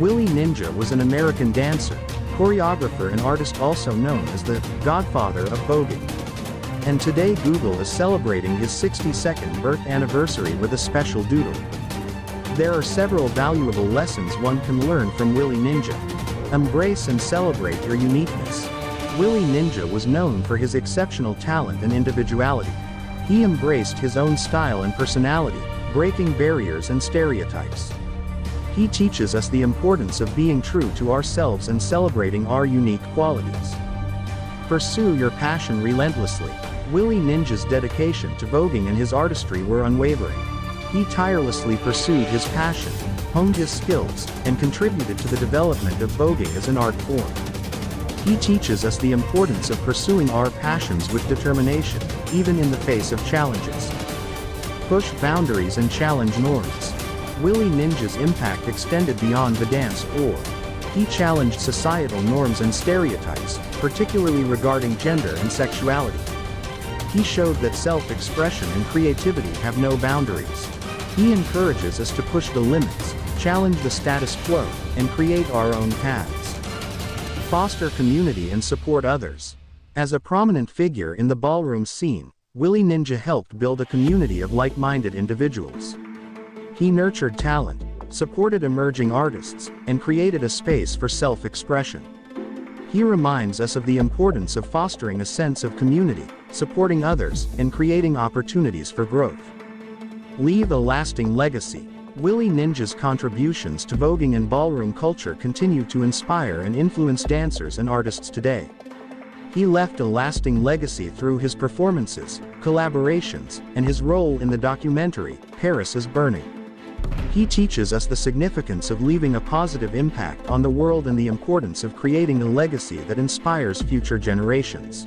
Willi Ninja was an American dancer, choreographer and artist also known as the godfather of voguing. And today Google is celebrating his 62nd birth anniversary with a special doodle. There are several valuable lessons one can learn from Willi Ninja. Embrace and celebrate your uniqueness. Willi Ninja was known for his exceptional talent and individuality. He embraced his own style and personality, breaking barriers and stereotypes. He teaches us the importance of being true to ourselves and celebrating our unique qualities. Pursue your passion relentlessly. Willi Ninja's dedication to voguing and his artistry were unwavering. He tirelessly pursued his passion, honed his skills, and contributed to the development of voguing as an art form. He teaches us the importance of pursuing our passions with determination, even in the face of challenges. Push boundaries and challenge norms. Willi Ninja's impact extended beyond the dance floor. He challenged societal norms and stereotypes, particularly regarding gender and sexuality. He showed that self-expression and creativity have no boundaries. He encourages us to push the limits, challenge the status quo, and create our own paths. Foster community and support others. As a prominent figure in the ballroom scene, Willi Ninja helped build a community of like-minded individuals. He nurtured talent, supported emerging artists, and created a space for self-expression. He reminds us of the importance of fostering a sense of community, supporting others, and creating opportunities for growth. Leave a lasting legacy. Willi Ninja's contributions to voguing and ballroom culture continue to inspire and influence dancers and artists today. He left a lasting legacy through his performances, collaborations, and his role in the documentary, Paris is Burning. He teaches us the significance of leaving a positive impact on the world and the importance of creating a legacy that inspires future generations.